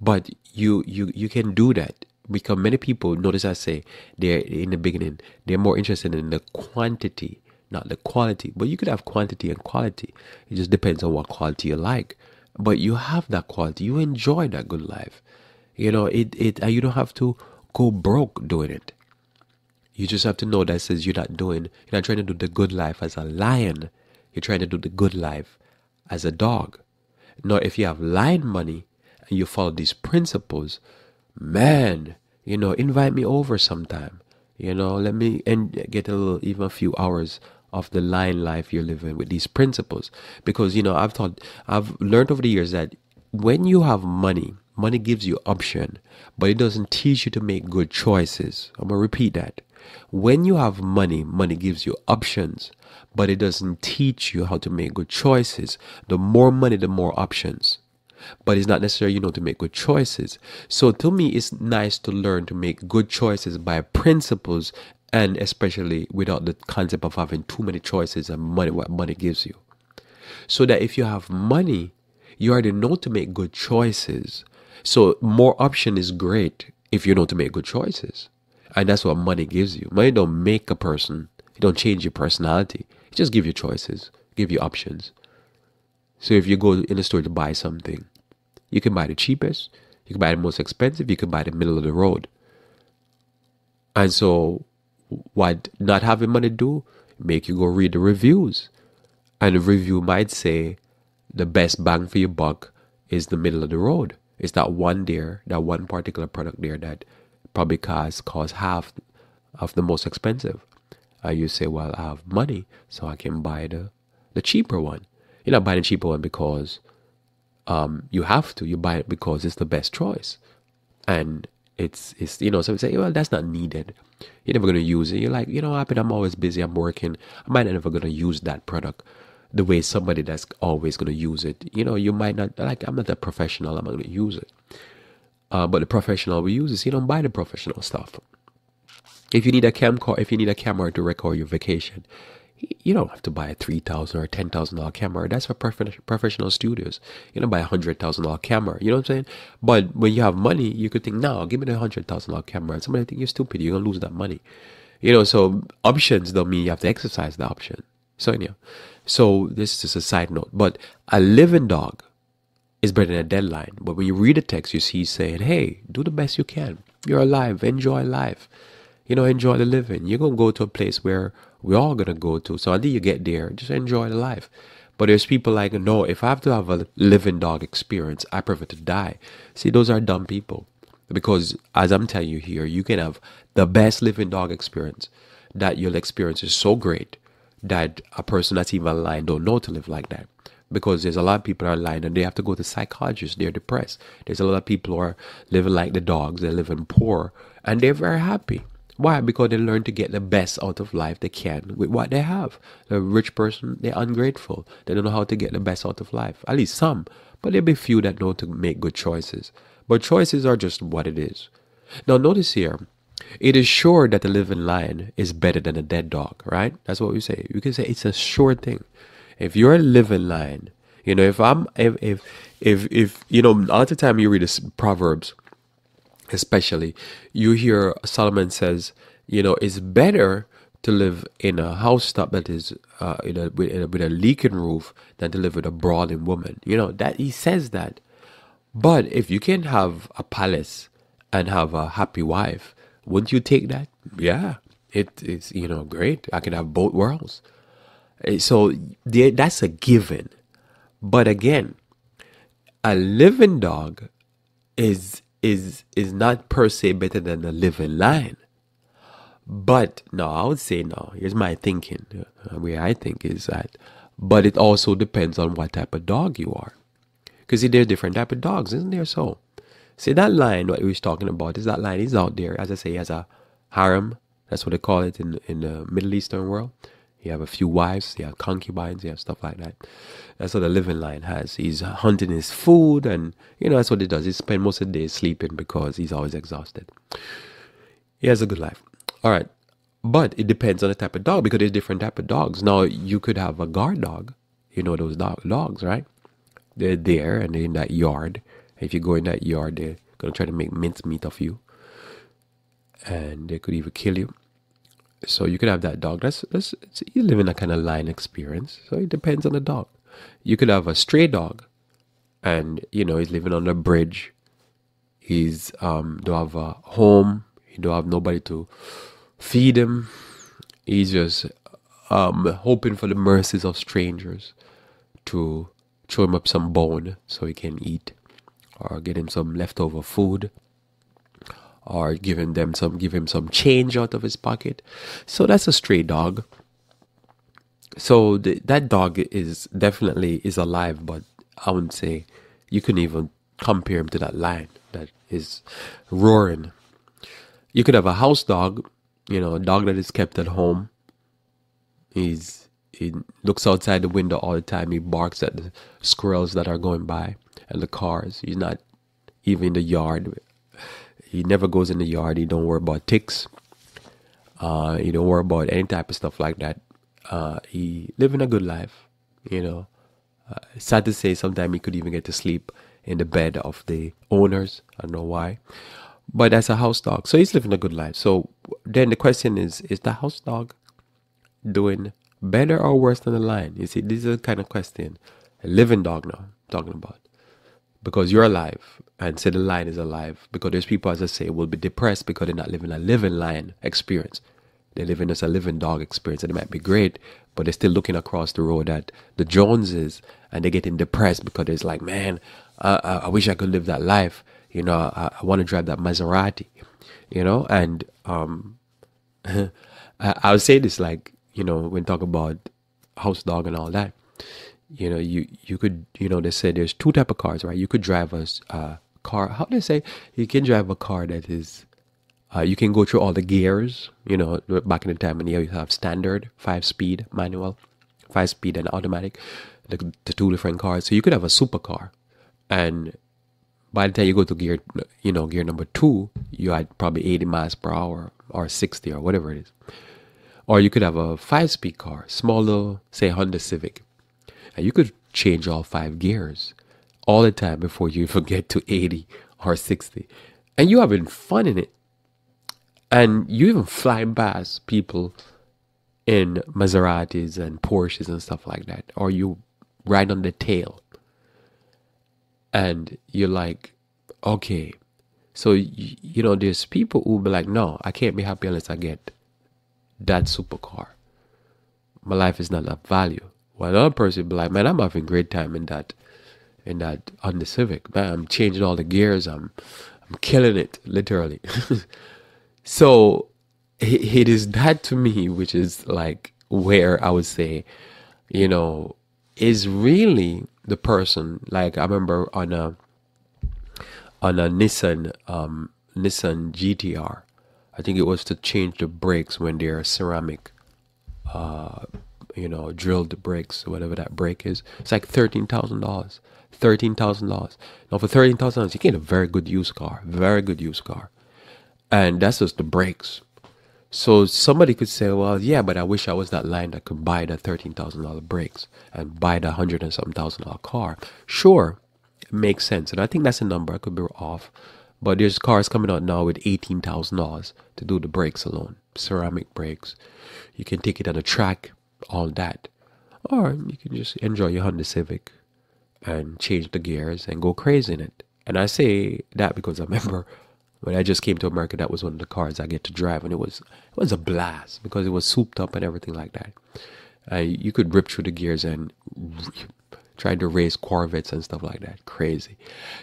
but you you you can do that because many people notice i say they're in the beginning they're more interested in the quantity not the quality. But you could have quantity and quality. It just depends on what quality you like. But you have that quality. You enjoy that good life. You know it it you don't have to go broke doing it. You just have to know that says you're not doing you're not trying to do the good life as a lion. You're trying to do the good life as a dog. Now, if you have line money and you follow these principles, man, you know, invite me over sometime. You know, let me and get a little, even a few hours of the line life you're living with these principles. Because, you know, I've thought, I've learned over the years that when you have money, money gives you option, but it doesn't teach you to make good choices. I'm going to repeat that. When you have money, money gives you options, but it doesn't teach you how to make good choices. The more money, the more options. But it's not necessary, you know, to make good choices. So to me, it's nice to learn to make good choices by principles and especially without the concept of having too many choices and money, what money gives you. So that if you have money, you already know to make good choices. So more option is great if you know to make good choices. And that's what money gives you. Money don't make a person. It don't change your personality. It just give you choices, give you options. So if you go in the store to buy something, you can buy the cheapest, you can buy the most expensive, you can buy the middle of the road. And so what not having money do, make you go read the reviews. And the review might say the best bang for your buck is the middle of the road. It's that one there, that one particular product there that probably costs cost half of the most expensive. Uh, you say, well, I have money, so I can buy the the cheaper one. You're not buying the cheaper one because um, you have to. You buy it because it's the best choice, and it's it's you know. So say, well, that's not needed. You're never gonna use it. You're like, you know, happen. I'm always busy. I'm working. I might never gonna use that product the way somebody that's always gonna use it. You know, you might not like. I'm not a professional. I'm not gonna use it. Uh, but the professional will use it. you don't buy the professional stuff. If you need a camcorder, if you need a camera to record your vacation, you don't have to buy a three thousand or ten thousand dollar camera. That's for prof- professional studios. You don't buy a hundred thousand dollar camera. You know what I'm saying? But when you have money, you could think, "No, give me the hundred thousand dollar camera." And somebody think you're stupid. You're gonna lose that money. You know. So options don't mean you have to exercise the option. So yeah. So this is just a side note. But a living dog is better than a deadline. But when you read the text, you see saying, "Hey, do the best you can. You're alive. Enjoy life." you know, enjoy the living. You're gonna go to a place where we're all gonna go to. So until you get there, just enjoy the life. But there's people like, no, if I have to have a living dog experience, I prefer to die. See, those are dumb people. Because as I'm telling you here, you can have the best living dog experience that you'll experience is so great that a person that's even alive don't know to live like that. Because there's a lot of people are lying and they have to go to psychologists. They're depressed. There's a lot of people who are living like the dogs. They're living poor and they're very happy. Why? Because they learn to get the best out of life they can with what they have. The rich person, they're ungrateful. They don't know how to get the best out of life. At least some. But there'll be few that know to make good choices. But choices are just what it is. Now notice here, it is sure that a living lion is better than a dead dog, right? That's what we say. You can say it's a sure thing. If you're a living lion, you know, if I'm, if, if, if, if you know, a lot of time you read this Proverbs, especially, you hear Solomon says, you know, it's better to live in a house top that is uh, in a, with, in a, with a leaking roof than to live with a brawling woman. You know that he says that. But if you can have a palace and have a happy wife, wouldn't you take that? Yeah, it is you know great. I can have both worlds. Eh, so that's a given. But again, a living dog is is is not per se better than a living lion. But no, I would say no. Here's my thinking. Uh, where I think is that, but it also depends on what type of dog you are, because there's different type of dogs, isn't there? So, see that lion what we was talking about is that lion is out there. As I say, as a harem. That's what they call it in in the Middle Eastern world. You have a few wives, you have concubines, you have stuff like that. That's what a living lion has. He's hunting his food, and you know that's what he does. He spends most of the day sleeping because he's always exhausted. He has a good life. All right, but it depends on the type of dog because there's different type of dogs. Now you could have a guard dog. You know those dog, dogs, right? They're there and they're in that yard. If you go in that yard, they're gonna try to make mincemeat of you, and they could even kill you so you could have that dog. That's, that's you live in a kind of line experience. So it depends on the dog. You could have a stray dog, and you know he's living on a bridge. He's um don't have a home. He don't have nobody to feed him. He's just um hoping for the mercies of strangers to throw him up some bone so he can eat, or get him some leftover food or giving them some give him some change out of his pocket. So that's a stray dog. So the, that dog is definitely is alive, but I wouldn't say you can even compare him to that lion that is roaring. You could have a house dog, you know, a dog that is kept at home. He's he looks outside the window all the time. He barks at the squirrels that are going by and the cars. He's not even in the yard he never goes in the yard. He don't worry about ticks. Uh, he don't worry about any type of stuff like that. Uh, he living a good life, you know. Uh, sad to say, sometimes he could even get to sleep in the bed of the owners. I don't know why, but that's a house dog. So he's living a good life. So then the question is: Is the house dog doing better or worse than the lion? You see, this is the kind of question a living dog now I'm talking about because you're alive and say the lion is alive because there's people as i say will be depressed because they're not living a living lion experience they're living as a living dog experience and it might be great but they're still looking across the road at the Joneses and they're getting depressed because it's like, man, uh, I wish I could live that life. You know, I, I want to drive that Maserati, you know, and um, I, I would say this like, you know, when talk about house dog and all that, you know, you, you could, you know, they say there's two type of cars, right? You could drive a uh, car, how do they say? You can drive a car that is uh, you can go through all the gears, you know, back in the time when you have standard, five speed, manual, five speed and automatic, the, the two different cars. So you could have a supercar. And by the time you go to gear, you know, gear number two, you had probably 80 miles per hour or 60 or whatever it is. Or you could have a five speed car, smaller, say Honda Civic. And you could change all five gears all the time before you even get to 80 or 60. And you're having fun in it and you even fly past people in Maseratis and Porsches and stuff like that, or you ride on the tail, and you're like, okay, so you, you know, there's people who be like, no, I can't be happy unless I get that supercar. My life is not of value. While another person be like, man, I'm having a great time in that, in that Honda Civic. Man, I'm changing all the gears. I'm, I'm killing it, literally. So it is that to me, which is like where I would say, you know, is really the person. Like I remember on a on a Nissan um, Nissan GTR, I think it was to change the brakes when they're ceramic, uh, you know, drilled the brakes, whatever that brake is. It's like thirteen thousand dollars. Thirteen thousand dollars. Now for thirteen thousand dollars, you get a very good used car, very good used car and that's just the brakes. So somebody could say, well, yeah, but I wish I was that line that could buy the thirteen thousand dollar brakes and buy the hundred and something thousand dollar car. Sure, it makes sense, and I think that's a number. I could be off, but there's cars coming out now with eighteen thousand dollars to do the brakes alone, ceramic brakes. You can take it on a track, all that, or you can just enjoy your Honda Civic and change the gears and go crazy in it. And I say that because I remember when I just came to America, that was one of the cars I get to drive, and it was it was a blast because it was souped up and everything like that. Uh, you could rip through the gears and try to race Corvettes and stuff like that. Crazy.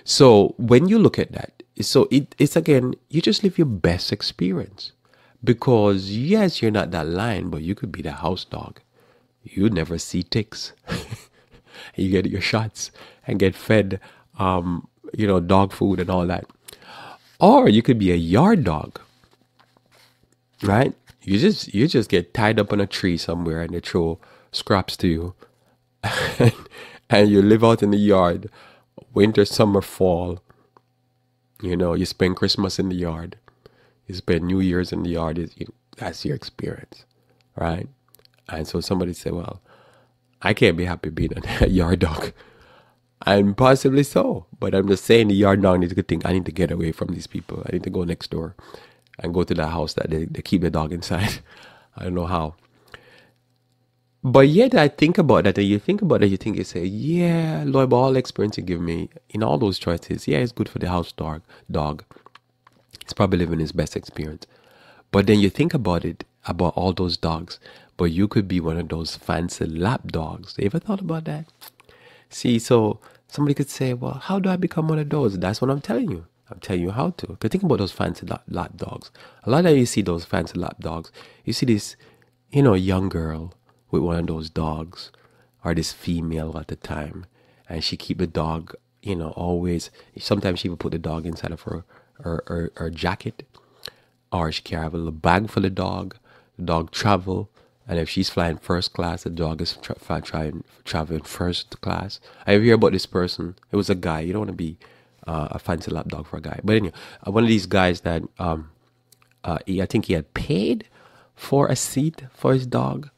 So when you look at that, so it, it's again, you just live your best experience because yes, you're not that lion, but you could be the house dog. You never see ticks. you get your shots and get fed, um, you know, dog food and all that. Or you could be a yard dog. Right? You just you just get tied up on a tree somewhere and they throw scraps to you. and you live out in the yard, winter, summer, fall. You know, you spend Christmas in the yard. You spend New Year's in the yard. That's your experience, right? And so somebody say, well, I can't be happy being a yard dog and possibly so. But I'm just saying the yard dog needs to think I need to get away from these people. I need to go next door and go to the house that they, they keep the dog inside. I don't know how. But yet I think about that and you think about it, you think you say, yeah, Lord, but all the experience you give me in all those choices, yeah, it's good for the house dog dog. It's probably living his best experience. But then you think about it, about all those dogs, but you could be one of those fancy lap dogs. You ever thought about that? See, so somebody could say, well, how do I become one of those? That's what I'm telling you. I'm telling you how to. Because think about those fancy lap, dogs. A lot of you see those fancy lap dogs. You see this, you know, young girl with one of those dogs, or this female at the time, and she keep the dog, you know, always. Sometimes she would put the dog inside of her her, her, her jacket, or she have a little bag for the dog. The dog travel and if she's flying first class, the dog is tra- trying traveling first class. I hear about this person. It was a guy. You don't want to be uh, a fancy lap dog for a guy. But anyway, uh, one of these guys that um, uh, he, I think he had paid for a seat for his dog,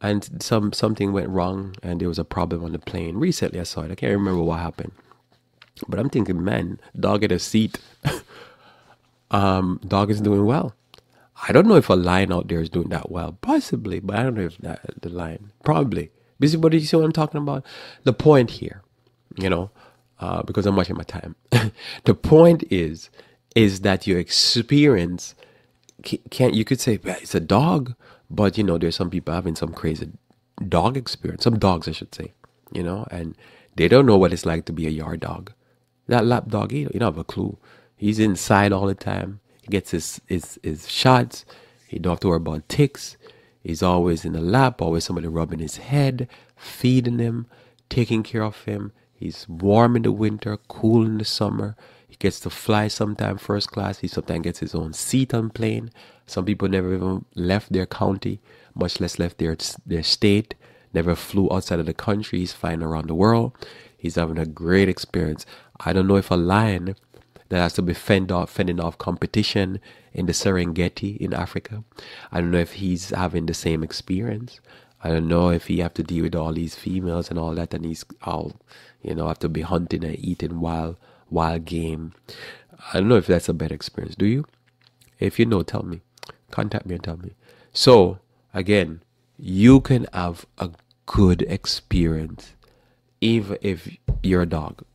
and some something went wrong, and there was a problem on the plane. Recently, I saw it. I can't remember what happened, but I'm thinking, man, dog at a seat. um, dog is doing well. I don't know if a lion out there is doing that well. Possibly, but I don't know if that the lion. Probably. Busy, but you see what I'm talking about? The point here, you know, uh, because I'm watching my time. the point is, is that your experience can't. You could say it's a dog, but you know, there's some people having some crazy dog experience, some dogs, I should say, you know, and they don't know what it's like to be a yard dog. That lap dog, you don't have a clue. He's inside all the time. He gets his, his, his shots. He don't have to worry about ticks. He's always in the lap, always somebody rubbing his head, feeding him, taking care of him. He's warm in the winter, cool in the summer. He gets to fly sometime first class. He sometimes gets his own seat on plane. Some people never even left their county, much less left their their state. Never flew outside of the country. He's flying around the world. He's having a great experience. I don't know if a lion that has to be fend off, fending off competition in the Serengeti in Africa. I don't know if he's having the same experience. I don't know if he have to deal with all these females and all that, and he's all, you know, have to be hunting and eating wild, wild game. I don't know if that's a better experience. Do you? If you know, tell me. Contact me and tell me. So again, you can have a good experience, even if you're a dog.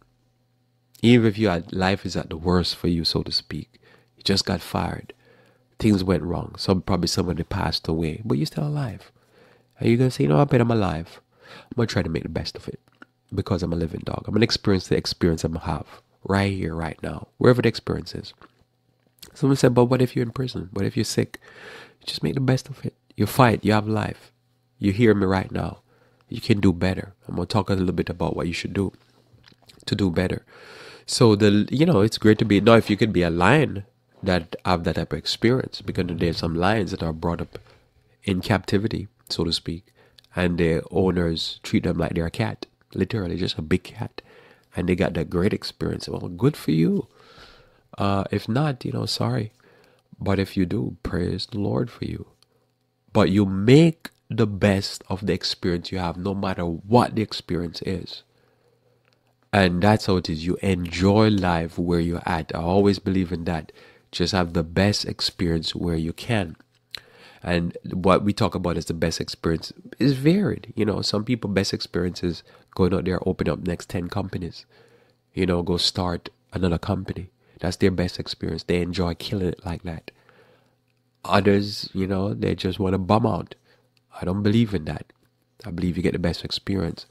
Even if you had life is at the worst for you, so to speak, you just got fired, things went wrong. Some probably somebody passed away, but you're still alive. Are you gonna say, you know, I bet I'm alive. I'm gonna try to make the best of it because I'm a living dog. I'm gonna experience the experience I'm gonna have right here, right now, wherever the experience is. Someone said, but what if you're in prison? What if you're sick? Just make the best of it. You fight. You have life. You hear me right now. You can do better. I'm gonna talk a little bit about what you should do to do better. So the you know it's great to be now if you could be a lion that have that type of experience because there's some lions that are brought up in captivity, so to speak, and their owners treat them like they're a cat, literally just a big cat, and they got that great experience. Well, good for you. Uh, if not, you know, sorry, but if you do, praise the Lord for you. But you make the best of the experience you have, no matter what the experience is. And that's how it is. You enjoy life where you're at. I always believe in that. Just have the best experience where you can. And what we talk about as the best experience is varied. You know, some people best experiences going out there, open up next 10 companies. You know, go start another company. That's their best experience. They enjoy killing it like that. Others, you know, they just want to bum out. I don't believe in that. I believe you get the best experience.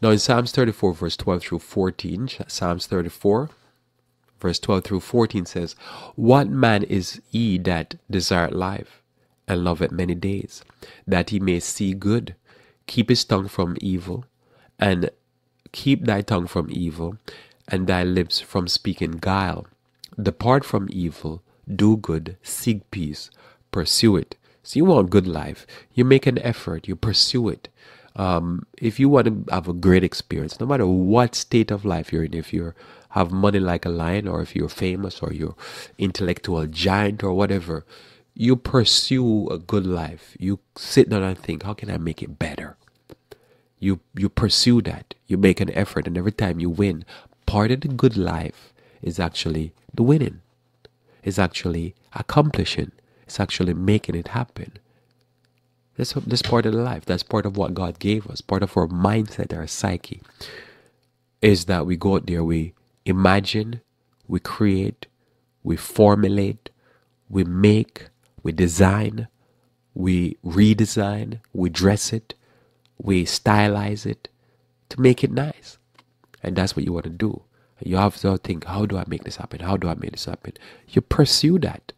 Now, in Psalms 34, verse 12 through 14, Psalms 34, verse 12 through 14 says, What man is he that desireth life and loveth many days, that he may see good? Keep his tongue from evil, and keep thy tongue from evil, and thy lips from speaking guile. Depart from evil, do good, seek peace, pursue it. So you want good life. You make an effort, you pursue it um, if you want to have a great experience, no matter what state of life you're in, if you have money like a lion, or if you're famous, or you're intellectual giant, or whatever, you pursue a good life. You sit down and think, how can I make it better? You you pursue that. You make an effort, and every time you win, part of the good life is actually the winning. Is actually accomplishing. It's actually making it happen. That's, that's part of the life. That's part of what God gave us. Part of our mindset, our psyche, is that we go out there, we imagine, we create, we formulate, we make, we design, we redesign, we dress it, we stylize it to make it nice. And that's what you want to do. You have to think, how do I make this happen? How do I make this happen? You pursue that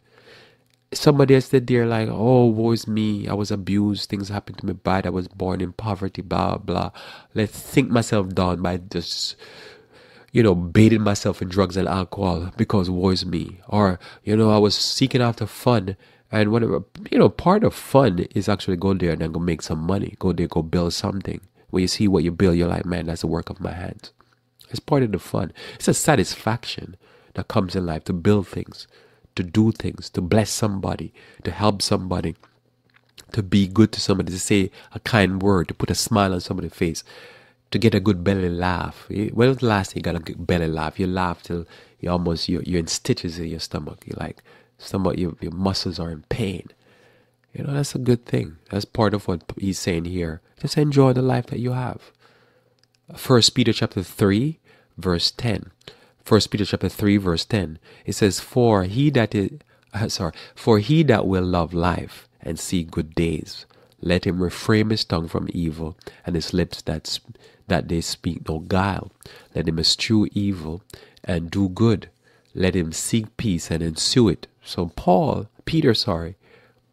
somebody else said there like, oh, woe is me. I was abused. Things happened to me bad. I was born in poverty, blah, blah. Let's think myself down by just, you know, baiting myself in drugs and alcohol because woe is me. Or, you know, I was seeking after fun and whatever. You know, part of fun is actually go there and then go make some money. Go there, go build something. When you see what you build, you're like, man, that's the work of my hands. It's part of the fun. It's a satisfaction that comes in life to build things to do things, to bless somebody, to help somebody, to be good to somebody, to say a kind word, to put a smile on somebody's face, to get a good belly laugh. Eh, when was the last time you got a good belly laugh? You laugh till you almost you're, you're in stitches in your stomach. You're like stomach, your, your muscles are in pain. You know, that's a good thing. That's part of what he's saying here. Just enjoy the life that you have. First Peter chapter 3, verse 10. First Peter chapter 3 verse 10. It says, For he that is uh, sorry, for he that will love life and see good days, Let him refrain his tongue from evil, and his lips that, that they speak no guile. Let him eschew evil and do good. Let him seek peace and ensue it. So Paul, Peter, sorry,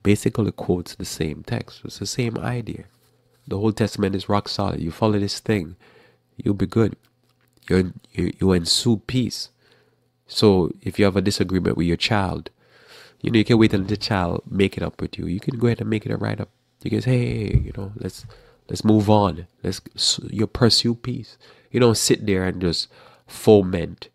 basically quotes the same text. It's the same idea. The Old Testament is rock solid. You follow this thing, you'll be good. You you, ensue peace. So if you have a disagreement with your child, you know you can wait until the child make it up with you. You can go ahead and make it a right up. You can say, hey, you know, let's let's move on. Let's you pursue peace. You don't sit there and just foment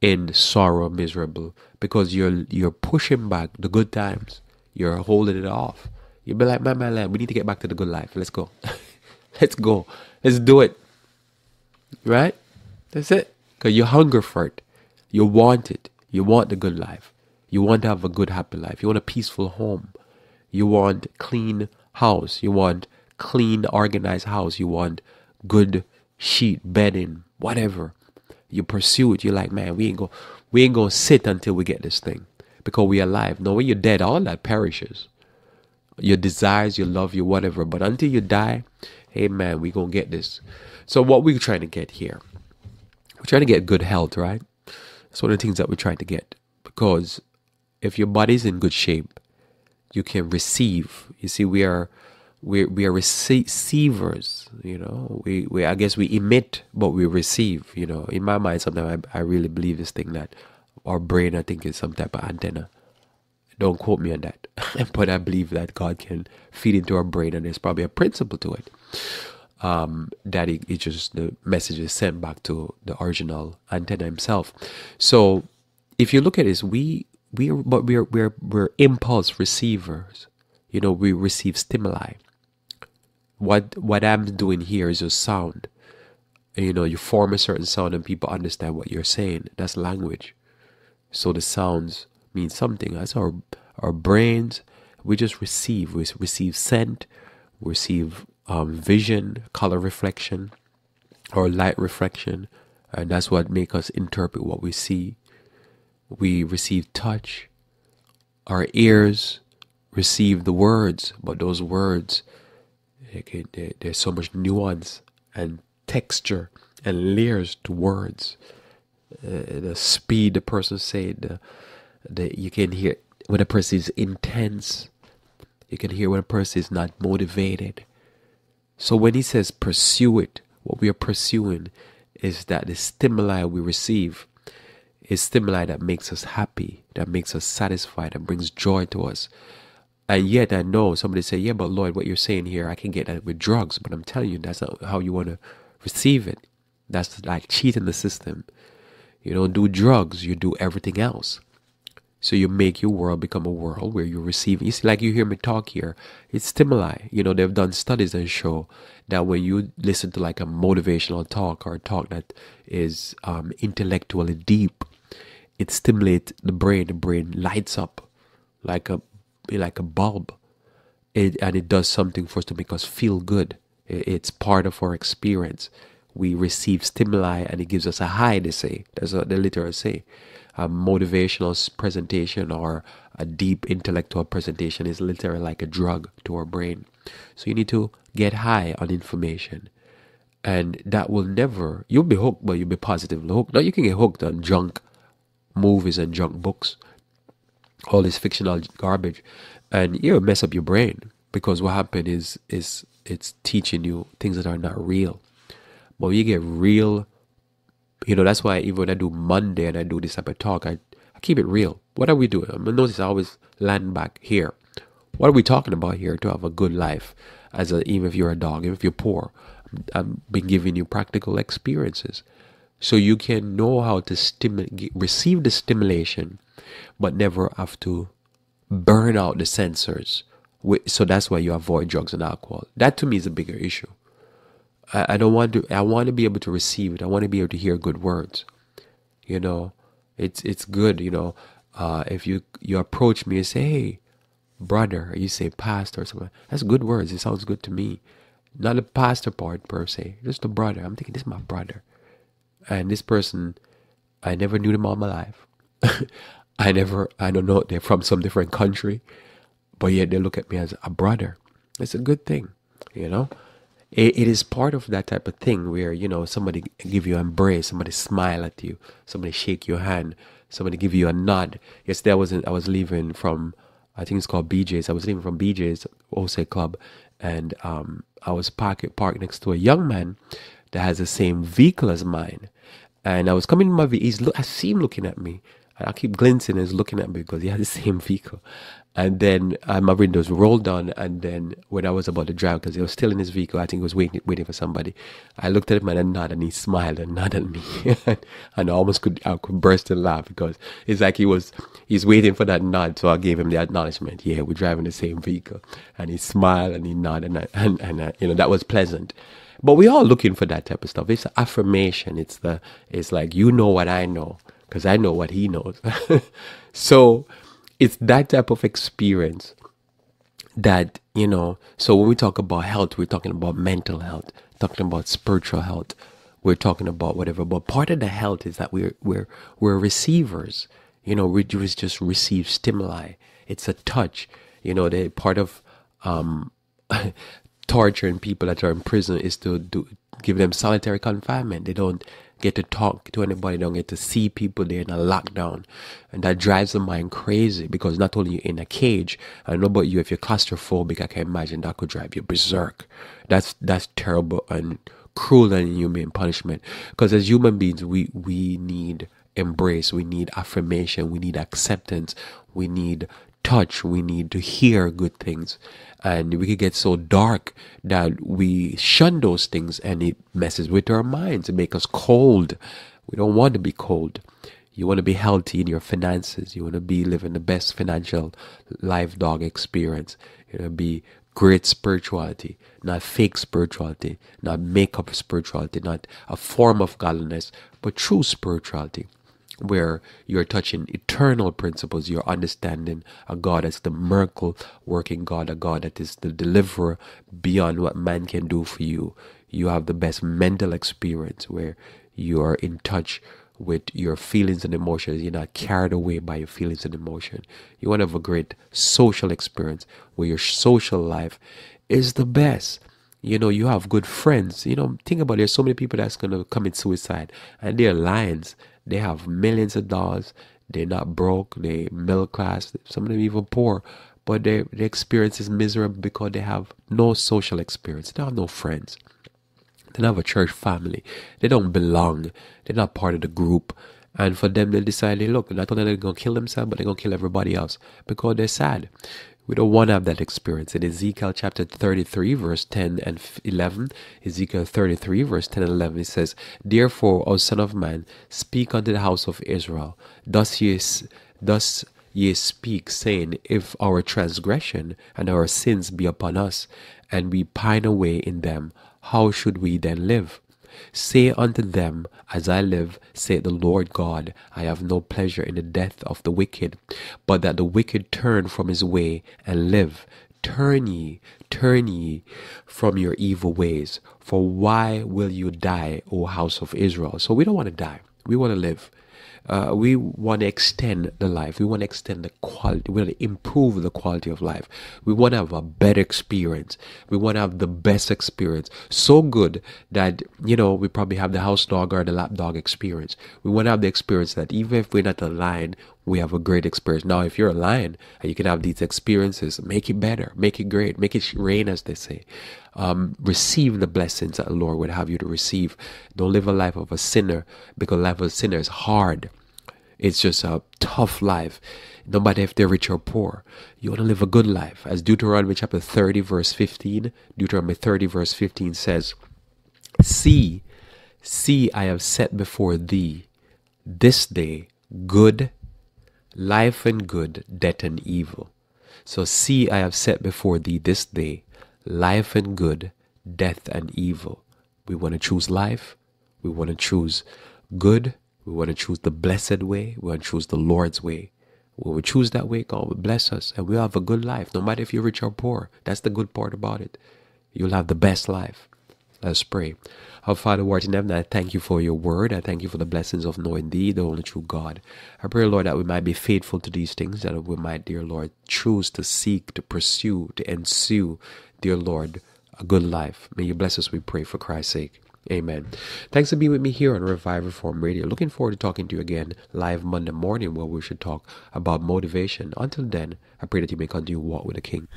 in sorrow, miserable, because you're you're pushing back the good times. You're holding it off. You'll be like, man, man, man, we need to get back to the good life. Let's go. Let's go. Let's do it. Right? That's it. Because you hunger for it. You want it. You want the good life. You want to have a good, happy life. You want a peaceful home. You want clean house. You want clean, organized house. You want good sheet, bedding, whatever. You pursue it. You're like, man, we ain't go, we ain't gonna sit until we get this thing because we are alive. No, when you're dead, all that perishes. Your desires, your love, your whatever. But until you die, hey man, we gonna get this. So what we're trying to get here, we're trying to get good health, right? That's one of the things that we're trying to get. Because if your body's in good shape, you can receive. You see, we are we we are receivers. You know, we, we I guess we emit, but we receive. You know, in my mind, sometimes I, I really believe this thing that our brain, I think, is some type of antenna. Don't quote me on that, but I believe that God can feed into our brain, and there's probably a principle to it. Um, that it, it just the message is sent back to the original antenna himself. So, if you look at this, we we but we're we're we're impulse receivers. You know, we receive stimuli. What what I'm doing here is just sound. you know, you form a certain sound and people understand what you're saying. That's language. So the sounds mean something. That's our our brains. We just receive. We receive scent. We receive um, vision, color reflection, or light reflection, and that's what make us interpret what we see. We receive touch. Our ears receive the words, but those words, okay, there's so much nuance and texture and layers to words. Uh, the speed the person said, the, the, you can hear when a person is intense. You can hear when a person is not motivated. So when he says pursue it, what we are pursuing is that the stimuli we receive is stimuli that makes us happy, that makes us satisfied, that brings joy to us. And yet I know somebody say, yeah, but Lord, what you're saying here, I can get that with drugs. But I'm telling you, that's not how you want to receive it. That's like cheating the system. You don't do drugs, you do everything else. So you make your world become a world where you're receiving. See, like you hear me talk here, it's stimuli. You know, they've done studies that show that when you listen to like a motivational talk or a talk that is um, intellectually deep, it stimulates the brain. The brain lights up like a like a bulb, it, and it does something for us to make us feel good. It's part of our experience. We receive stimuli, and it gives us a high. They say that's what they literally say a motivational presentation or a deep intellectual presentation is literally like a drug to our brain. So you need to get high on information. And that will never, you'll be hooked, but you'll be positively hooked. Now you can get hooked on junk movies and junk books, all this fictional garbage, and you'll mess up your brain because what happened is, is it's teaching you things that are not real. But you get real you know, that's why even when I do Monday and I do this type of talk, I, I keep it real. What are we doing? I'm notice I always land back here. What are we talking about here to have a good life? As a, even if you're a dog, even if you're poor, I've been giving you practical experiences, so you can know how to stimulate, receive the stimulation, but never have to burn out the sensors. So that's why you avoid drugs and alcohol. That to me is a bigger issue. I, I don't want to I want to be able to receive it. I want to be able to hear good words. You know, it's it's good, you know. Uh, if you you approach me and say, "Hey, brother," or you say "pastor" or something, that's good words. It sounds good to me. Not the pastor part per se, just the brother. I'm thinking this is my brother, and this person, I never knew them all my life. I never, I don't know, they're from some different country, but yet they look at me as a brother. It's a good thing, you know. It, it is part of that type of thing where you know somebody give you an embrace, somebody smile at you, somebody shake your hand, somebody give you a nod. Yesterday I was in, I was leaving from I think it's called BJ's. I was leaving from BJ's Wholesale Club, and um, I was parked parked next to a young man that has the same vehicle as mine. And I was coming in my vehicle. I see him looking at me. And I keep glancing and he's looking at me because he has the same vehicle. And then uh, my windows rolled down. And then when I was about to drive, because he was still in his vehicle, I think he was waiting, waiting for somebody. I looked at him and I nodded, and he smiled and nodded at me. and I almost could, I could burst and laugh because it's like he was, he's waiting for that nod. So I gave him the acknowledgement. Yeah, we're driving the same vehicle. And he smiled and he nodded, and, I, and, and you know that was pleasant. But we're all looking for that type of stuff. It's affirmation. It's the, it's like you know what I know because I know what he knows. so it's that type of experience that, you know, so when we talk about health, we're talking about mental health, talking about spiritual health, we're talking about whatever. But part of the health is that we're we're we're receivers. You know, we just receive stimuli. It's a touch. You know, the part of um, torturing people that are in prison is to do give them solitary confinement. They don't get to talk to anybody, don't get to see people. They're in a lockdown. And that drives the mind crazy because not only you're in a cage, I know about you, if you're claustrophobic, I can imagine that could drive you berserk. That's that's terrible and cruel and inhumane punishment. Because as human beings, we we need embrace, we need affirmation, we need acceptance, we need touch, we need to hear good things. And we could get so dark that we shun those things and it messes with our minds. It makes us cold. We don't want to be cold. You want to be healthy in your finances. You want to be living the best financial life dog experience. You want to be great spirituality, not fake spirituality, not makeup spirituality, not a form of godliness, but true spirituality where you're touching eternal principles, you're understanding a God as the miracle working God, a God that is the deliverer beyond what man can do for you. You have the best mental experience where you are in touch with your feelings and emotions. You're not carried away by your feelings and emotion. You want to have a great social experience where your social life is the best. You know, you have good friends. You know, think about it. There's so many people that's going to commit suicide and they're lions they have millions of dollars. They're not broke. They middle class. Some of them even poor. But their, experience is miserable because they have no social experience. They have no friends. They don't have a church family. They don't belong. They're not part of the group. And for them, they decide, they look, not only are they going to kill themselves, but they're to kill everybody else because they're sad. We don't want to have that experience. In Ezekiel chapter 33, verse 10 and 11, Ezekiel 33, verse 10 and 11, it says, Therefore, O Son of Man, speak unto the house of Israel. Thus ye, thus ye speak, saying, If our transgression and our sins be upon us, and we pine away in them, how should we then live? Say unto them, As I live, saith the Lord God, I have no pleasure in the death of the wicked, but that the wicked turn from his way and live. Turn ye, turn ye from your evil ways. For why will you die, O house of Israel? So we don't want to die. We want to live. Uh, we want to extend the life. We want to extend the quality. We want to improve the quality of life. We want to have a better experience. We want to have the best experience. So good that, you know, we probably have the house dog or the lap dog experience. We want to have the experience that even if we're not a lion, we have a great experience. Now, if you're a lion and you can have these experiences, make it better, make it great, make it rain, as they say. Um, receive the blessings that the Lord would have you to receive. Don't live a life of a sinner because life of a sinner is hard. It's just a tough life, no matter if they're rich or poor. You want to live a good life. As Deuteronomy chapter 30, verse 15, Deuteronomy 30, verse 15 says, See, see, I have set before thee this day good, life and good, death and evil. So see, I have set before thee this day life and good, death and evil. We want to choose life. We want to choose good we want to choose the blessed way. We want to choose the Lord's way. When we choose that way, God will bless us and we'll have a good life, no matter if you're rich or poor. That's the good part about it. You'll have the best life. Let's pray. Our Father, who art in heaven, I thank you for your word. I thank you for the blessings of knowing thee, the only true God. I pray, Lord, that we might be faithful to these things, that we might, dear Lord, choose to seek, to pursue, to ensue dear Lord, a good life. May you bless us, we pray, for Christ's sake. Amen. Thanks for being with me here on Revive Reform Radio. Looking forward to talking to you again live Monday morning where we should talk about motivation. Until then, I pray that you may continue walk with the King.